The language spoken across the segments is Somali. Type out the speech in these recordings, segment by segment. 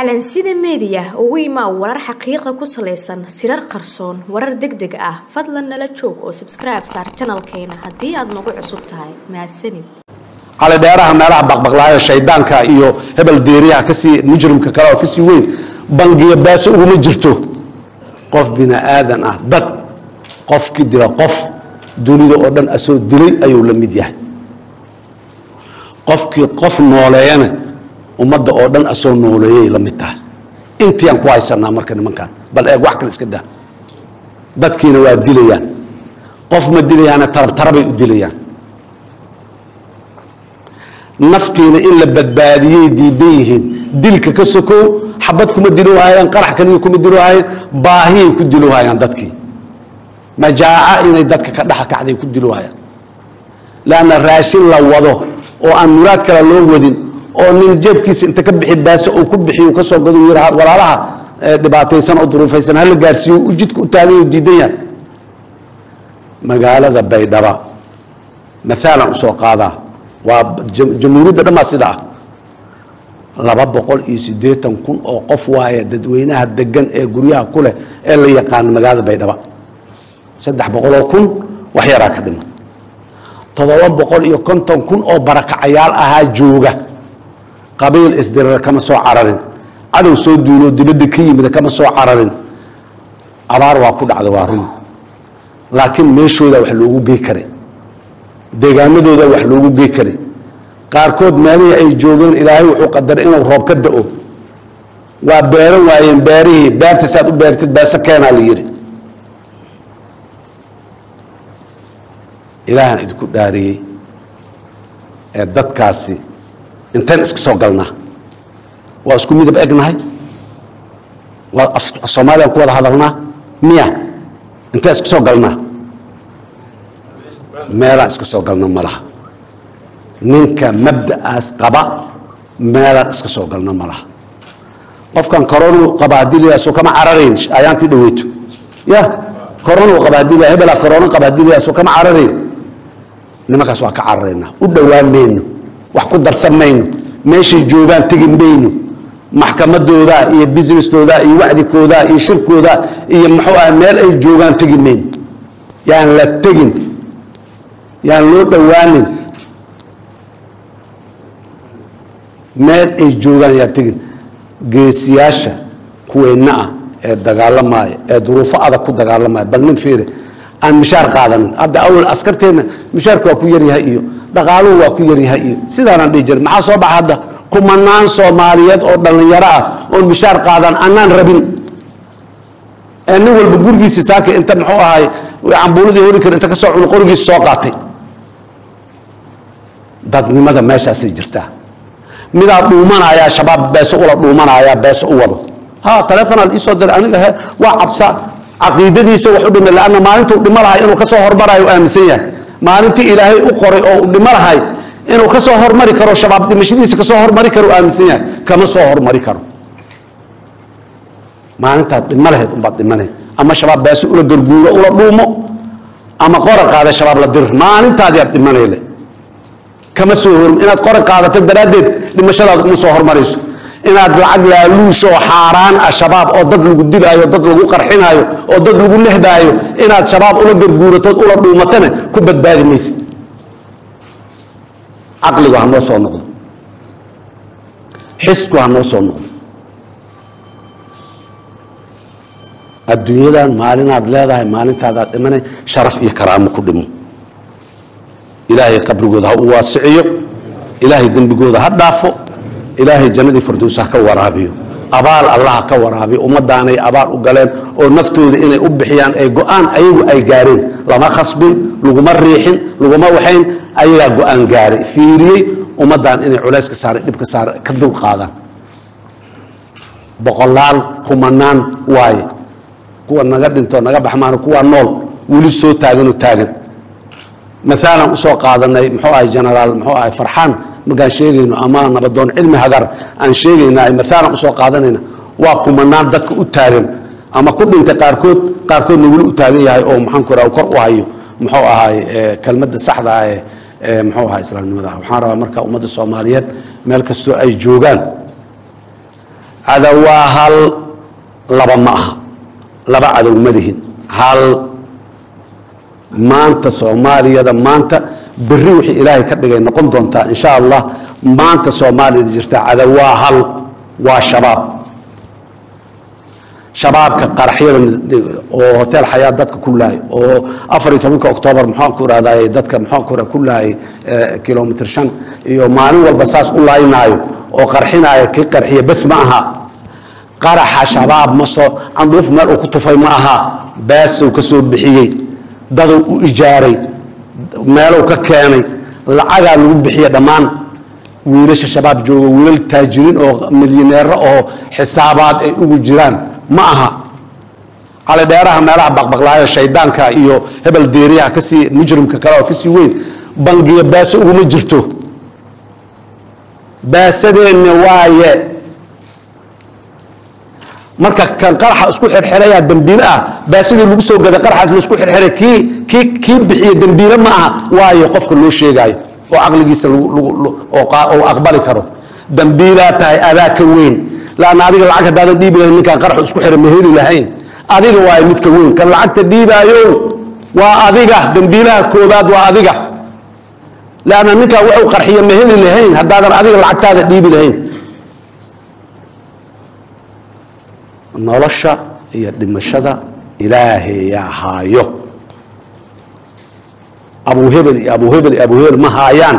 calansida meediya ugu imaa warar xaqiiqa ku salaysan sirar qarsoon warar deg deg ah fadlan nala joog oo sabskribe saar janalkeena haddii aad nagu cusub tahay. Mahadsanid cali dheeraha meelaha baqbaqlaayo shaydaanka iyo hebel deeriyaha ka sii mujrimka kale oo ka sii weyn bangiyo baaso uguma jirto. Qof bini aadan ah dad qofkii dila qof dunida oo dhan asoo dilay ayuu la mid yahay. Qofkii qof nooleeyana ummadda oo dhan asoo nooleeyay la mid tahay. Intiiaan ku haysanaa marka nimankan. Bal eeg wax kale iska daa. Dadkiina waa dilayaan. Qof ma dilayaana tarabtarabay u dilayaan. Naftiina in la badbaadiyey diidan yihiin. Dilka ka sokow xabad kuma dilohayaan qarax kaliya kuma dilohayaan baahiyay ku dilohayaan dadkii majaaca inay dadka ka dhex kacday ku dilohayaan leanna raashin la wado oo aan muraad kale loo wadin oo nin jeebkiisa inta ka bixi baaso uu ku bixiy ka soo gado walaalaha dhibaataysan oo duruufaysan hala gaarsiiyo u jidka u taagay diidan yahay. Magaalada baydhaba maalan u soo qaadaa waa jamhuuriyadda dhammaa sida ah. Laba boqol iyo siddeetan kun oo qof waaya dadweynaha degan ee guryaha ku leh ee la yaqaano magaalada baydhaba. Saddex boqoloo kun wax yaraa ka dhima toddoba boqol iyo konton kun oo barakacayaal ahaa jooga qabiil isdirira kama soo cararin. Cadow soo duuloo dibadda ka yimida kama soo cararin. Abaar waa ku dhacda waa run. Laakiin meeshooda wax loogu gey kara deegaanadooda wax loogu gey karay qaarkood meelihii ay joogeen ilaahay wuxuu qadaray inuu roob ka da'o. Waa beeran waayeen beerihii beerta saad u beertid beese keenaa la yidhi. Ilaahaan idinku dhaariyey ee dadkaasi intayn iska soo galnaa waa isku midab egnahay. Waa soomaaliyaan ku wada hadalnaa miya intaan iska soo galnaa meelaan iska soo galno ma laha. Ninka mabda'aas qaba meelaan iska soo galno ma laha. Qofkan coronu qaba haddii layaaso kama cararayn. Ayaantii dhaweyto ya coronu qaba haddii la hebelaa corona qaba haddii layaaso kama cararayn. Nimankaas waa ka cararaynaa u dhowaan mayno wax ku darsan mayno meeshay joogaan tegi mayno maxkamadooda iyo businessdooda iyo wacdikooda iyo shirkooda iyo muxuu ah meel ay joogaan tegi mayno. Yaan la tegin yaan loo dhowaanin. Meel ay joogaan yaa tegin geesiyaasha kuweyna ah ee dagaalamaya ee duruufo adag ku dagaalamaya bal nin fiiri aan mishaar qaadanin. Hadda awal askarteenna mishaarka waa ku yaryahay iyo dhaqaaluhu waa ku yaryahay. Iyo sidaanaan dhihi jirin maxaa soo baxa hadda? Kumanaan soomaaliyeed oo dhallinyaro ah oon mishaar qaadan annaan rabin. Ee nin walba gurigiisi saaka inta muxuu ahay cambuuladii hori kar inta ka soo cuno qorigiisa soo qaatay. Dadnimada meeshaasay jirtaa. Midaa dhuumanaya shabaab beeso ula dhuumanaya beeso u wado. Ha taleefonaad iisoo diray aniga he waa cabsa. Caqiidadiisa wax u dhimay lanna maalintuu dhimo lahay inuu ka soo hormarayo u aaminsan yahay maalintii ilaahay u qoray oo u dhimo lahay inuu ka soo hormari karo shabaab dhimashadiisa ka soo hormari karo aaminsan yahay kama soo hormari karo. Maalintaad dhimo laheyd unbaad dhimane ama shabaab beeso ula garguuro ula dhuumo ama qora qaada shabaab la dir. Maalintaadiaad dhimanayle kama soo hor inaad qora qaadato daraaddeed dhimashadaada uma soo hormarayso inaad lacag laaluush oo xaaraan ah shabaab oo dad lagu dilaayo dad lagu qarxinaayo oo dad lagu lehdaayo inaad shabaab ula garguuratood ula dhuumatana ku badbaadi maysid. Caqligu ha noo soo noqdo. Xisku ha noo soo noqdo. Adduunyadan maalinaad leedahay maalintaadaad dhimanay sharaf iyo karaamo ku dhimo. Ilaahay qabrigooda ha u waasiciyo ilaahay dembigooda ha dhaafo ilaahay jannadii farduus ha ka waraabiyo. Abaal allah ha ka waraabiyo. Ummadaanay abaal u galeen oo naftooda inay u bixiyaan ee go'aan ayagu ay gaareen. Lama khasbin laguma riixin laguma waxayn ayagaa go'aan gaaray. Fiiriyey ummaddan inay culayska saaray dhibka saaray ka dul qaadaan. Boqolaal kumanaan waaye. Kuwa naga dhinto naga baxmaan kuwa nool weli soo taaganoo taagan maalan u soo qaadanay muxuu ahay genaraal muxuu ahay farxaan. Markaan sheegayno ama nabadoon cilmi hagar. Aan sheegayna maalan u soo qaadanayna. Waa kumanaan dadka u taagan ama ku dhintay qaarkood qaarkoodna weli u taagan yahay oo maxaan ku kor u hayo. Muxuu ahay kelmadda saxda ah ee muxuu ahay islaamnimada waxaan rabaa marka ummadda soomaaliyeed meel kastoo ay joogaan. Cadow waa hal laba ma aha. Laba cadow ma lihin. Hal maanta soomaaliyada maanta berri wixii ilaahay ka dhigay noqon doontaa insha allah maanta soomaaliyada jirta cadow waa hal waa shabaab. Shabaabka qaraxyada oo hotel xayaa dadka ku laayay oo afar iyo tobanka oktoobar maxaan ku irahday dadka maxaan ku ku laayay kilomitr shan iyo maalin walba saas u laaynaayo oo qarxinaayo kii qarxiya bes ma aha. Qaraxa shabaab ma soo candhuuf meel uu ku tufay ma aha. Baasow ka soo bixiyey daduu u ijaaray meelow ka keenay lacagaa lagu bixiya dhammaan wiilasha shabaab jooga wiilal taajiriin oo milyaneero oo xisaabaad ay ugu jiraan ma aha. Calidheeraha meelaha baqbaqlaayo shaydaanka iyo hebel deeriyaha ka sii mujrimka kale oo ka sii weyn bangiya baaso uguma jirto. Baasadeenna waaye marka kan qaraxa isku xirxirayaa dembiile ah baasadii lagu soo gaday qaraxaas la isku xirxiray kii kii kii bixiya dembiile ma aha waayo qofka loo sheegaayo oo caqligiisa oo aqbali karo. Dembiilaa tahay adaa ka weyn. Laanna adiga lacag haddaadan dhiibi lahayn ninkaan qaraxu isku xira ma heli lahayn. Adiga waayo midka weyn. Kan lacagta dhiibaayo waa adiga. Dembiilaha koobaad waa adiga. Laanna ninkaan wuxuu qarxiya ma heli lahayn. Haddaadan adiga lacagtaada dhiibi lahayn nolosha iyo dhimashada ilaahayaa haayo abu hebel iyo abu hebel iyo abu hebel ma haayaan.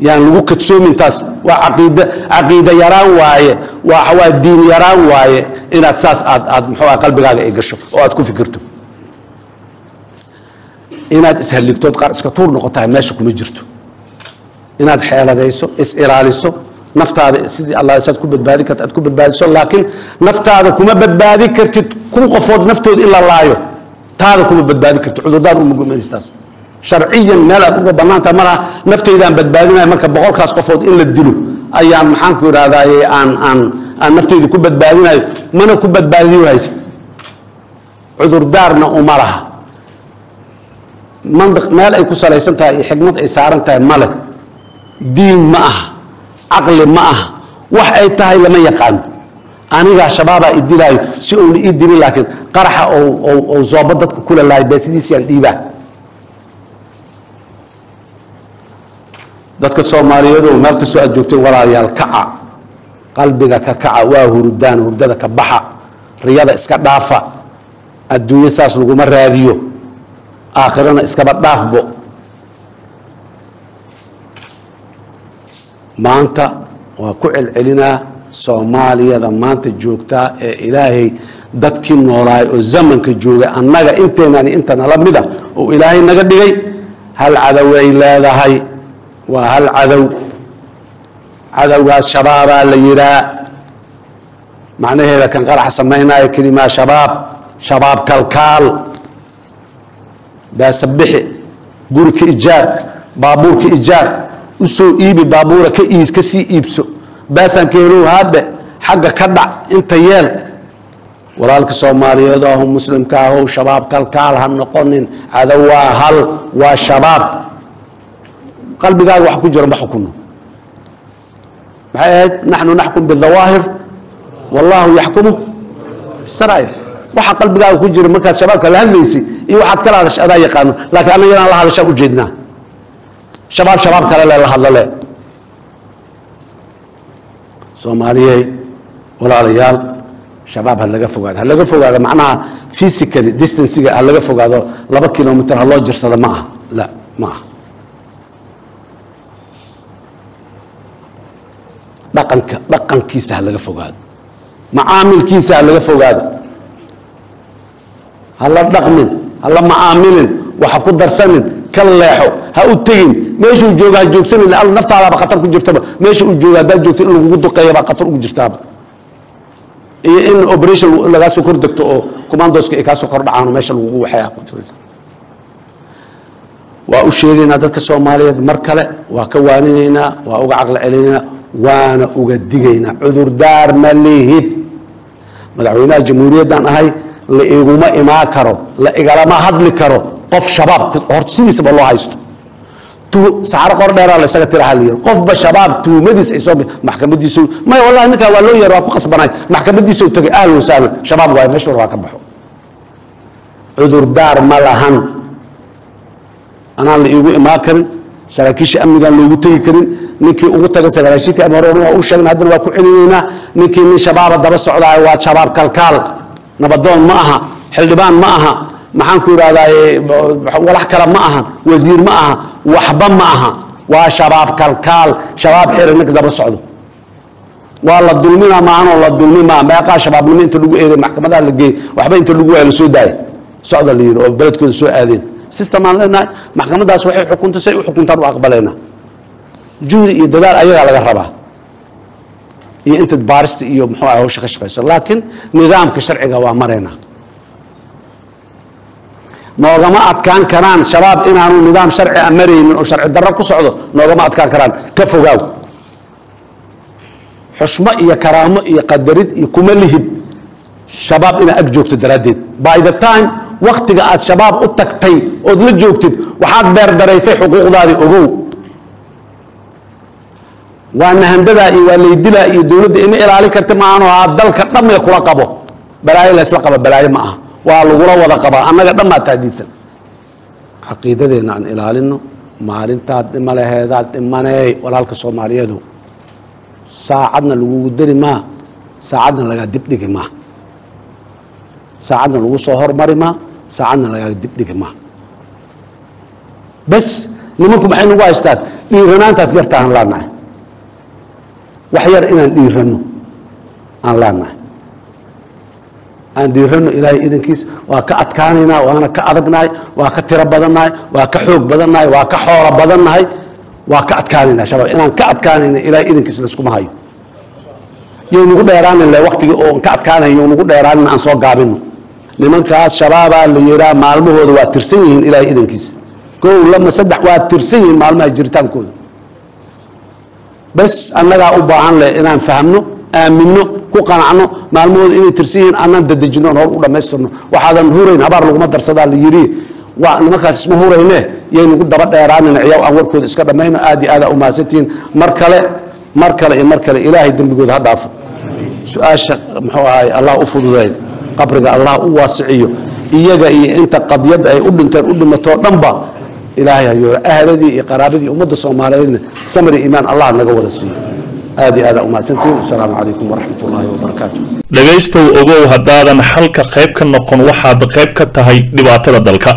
Yaan lagu kadsoomin taas. Waa caqiid caqiida yaraan waaye. Waa waa diin yaraan waaye. Inaad saas aad aad muxuu ah qalbigaaga ay gasho oo aad ku fikirto. Inaad ishalligtood qaar iska tuur noqotahay meesha kuma jirto. Inaad xeeladayso is ilaaliso naftaada sidii allah saad ku badbaadi karta aad ku badbaadiso laakiin naftaada kuma badbaadi kartid kun qofood naftooda in la laayo taada kuma badbaadi kartid cudurdaan uma gumanaystaas sharciyan meel aad uga bannaanta malaha naftaydaan badbaadinaya marka boqolkaas qofood in la dilo. Ayaan maxaanku idhahdaaye aan aan aan naftayda ku badbaadinayo mana ku badbaadiyo hayst cudurdaarna uma laha. Mandiq meel ay ku salaysan tahay iyo xikmad ay saaran tahay male diin ma aha caqli ma aha wax ay tahay lama yaqaano anigaa shabaabaa i dilaayo si uuna ii dilin laakiin qaraxa ou zoobo dadka kula laayo beesidiisii aan dhiibaa. Dadka soomaaliyeed oo meel kastoo aad joogteen walaalayaal kaca. Qalbiga ka kaca waa hurdaan hurdada ka baxa riyada iska dhaafa adduunyo saas laguma raadiyo aakhirana iskaba dhaafbo maanta waa ku celcelinaa soomaaliyada maanta joogtaa ee ilaahay dadkii noolaay oo zamanka jooga annaga inteenani inta nala mida oo ilaahay naga dhigay. Hal cadow ay leedahay? Waa hal cadow. Cadowgaas shabaabaa la yihaa macnaheeda kan qarax samaynaayo kelimaa shabaab shabaab kalkaal. Baasabixi guri ka ijaar baabuur ka ijaar u soo iibi baabuura ka iis ka sii iibso. Baasaan ka helow haadhe xagga ka dhac inta yeel. Walaalka soomaaliyeed ahu muslimka ahow shabaab kalkaal ha noqonin. Cadow waa hal waa shabaab. Qalbigaaga wax ku jira ma xukuno maxay ahayd? Naxnu naxkum bidawaahir. Wallahu yaxkumu bisaraa'ir waxa qalbigaaga ku jira markaad shabaabka la hadlaysay iyo waxaad kala hadashay adaa yaqaano laakiin annaga inaan la hadashaan ujeednaa shabaab shabaab kale le la hadlo le soomaaliyey walaalayaal shabaab ha laga fogaado. Ha laga fogaado macnaha physically distanciga ha laga fogaado laba kilomitr ha loo jirsado ma aha. La ma aha. Dhaqanka dhaqankiisa ha laga fogaado. Macaamilkiisa ha laga fogaado. Ha la dhaqmin ha la macaamilin waxa ku darsanin ka leexo ha u tegin meeshuu jooga ha joogsanin al naftaadaaba khatar ku jirtaba meesha uu jooga haddaad joogto in lagugu duqeeyabaa khatar ugu jirtaaba. Iyo in operation lagaa soo kor degto oo commandoska ay kaa soo kor dhacaano meesha lagugu waxaya ku jiro waa u sheegaynaa dadka soomaaliyeed mar kale waa ka waaninaynaa waa uga caqli celinaynaa waana uga digaynaa. Cudurdaar ma lihid madaxweynaha jamhuuriyaddan ahay la iguma imaan karo la igalama hadli karo qof shabaab sidiisaba loo haysto. Tu saxaro qor dheeraa la isaga tiraha la yiri qofba shabaab tuhumadiis ay soo maxkamadiisu may wallahi ninkaa waa loo yeer waa ku qasbanay. Maxkamadiisa u tagay ahlan wasahlan shabaab waaye meesha war waa ka baxo. Cudurdaar ma lahan. Anaan la iigu imaan karin saraakiisha amnigaan loogu tegi karin ninkii ugu taga sagaashiinka amaroon waa u sheegna haddana waa ku celinaynaa. Ninkii nin shabaaba daba socdaa waa shabaab kalkaal. Nabadoon ma aha xildhibaan ma aha maxaan ku idhahdaa walax kale ma aha wasiir ma aha waxba ma aha. Waa shabaab kalkaal shabaab ninka daba socdo. Waa la dulmina maahanoo la dulmimaa meeqaa shabaabnimo inta lagu eeday maxkamadaha la geeyey waxba inta lagu waaya la soo socda la yidhi oo beledkooda soo aadeen. System aan leenahay maxkamadaas waxay xukunta say u xukuntaan u aqbaleena juhdi iyo dadaal ayagaa laga rabaa. Iyo inta baarista iyo muxuu ah hawsha ka shaqayso laakiin nidaamka sharciga waa maraynaa noogama adkaan karaan shabaab inaanu nidaam sharci a maraynin oo sharci darro ku socdo noogama adkaan karaan. Ka fogaaw. Xushmo iyo karaamo iyo qadarid iyo kuma lihid shabaab inaad ag joogto daraaddeed. By the time waktiga aad shabaab u tagtay ood la joogtid waxaad beerdaraysay xuquuqdaadii ogow. Waa nahandadaa iyo waa laydilaa iyo dowladda ima ilaalin karta maahanoo aa dalka dhamee kula qabo. Balaayo laysla qabo balaayo ma aha waa lagula wada qabaa. Annaga dhammaa taadiidsan caqiidadeenna aan ilaalino maalintaad dhimalaheedaad dhimaneey walaalka soomaaliyeedu. Saacadna lagugu dari maa saacadna lagaa dibdhigi maa. Saacadna lagu soo hormari maa saacadna lagaaga dibdhigi maa. Bas nimanku maxay nagu haystaan? Dhiiranaantaas yarta aan laadnahay. Wax yar inaan dhiirano aan laadnahay aan dhiirano ilaahay idankiis waa ka adkaanaynaa waana ka adagnahay waa ka tiro badannahay waa ka xoog badannahay waa ka xoolo badannahay waa ka adkaanaynaa shabaab inaan ka adkaanayna ilaahay idankiis layskuma hayo. Yow nagu dheeraanin le waktigii oo ka adkaanayo nagu dheeraanin aan soo gaabino nimankaas shabaabaa la yihaa maalmahooda waa tirsan yihiin ilaahay idankiisa kow lama saddex waa tirsan yihiin maalmaha jiritaankooda bas annagaa u baahan leh inaan fahmno aamino ku qanacno maalmahooda inay tirsan yihiin anaan dadejino on hor u dhammaystirno. Waxaadan hurayn habaar laguma darsadaa la yiri waa nimankaas isma hurayne yay nagu daba dheeraanin ciyaw aan warkooda iska dhammayno aad iyo aadaa u mahadsantihiin mar kale mar kale iyo mar kale ilaahay dembigooda ha dhaafo. Su'aasha muxuu ahay allah u fududeey qabriga allah u waasiciyo. Iyaga iyo inta qadyadda ay u dhinteen u dhimatoo dhanba ilaahay hayo ahladii iyo qaraabadii ummadda soomaaliyeedna samri iimaan allah naga wada siiyo aad iyo aadaa u mahadsantihiin. Asalaamu calaykum waraxmat ullaahi wabarakaatu dhegaystow ogow haddaadan xalka qayb ka noqon waxaad qayb ka tahay dhibaatada dalka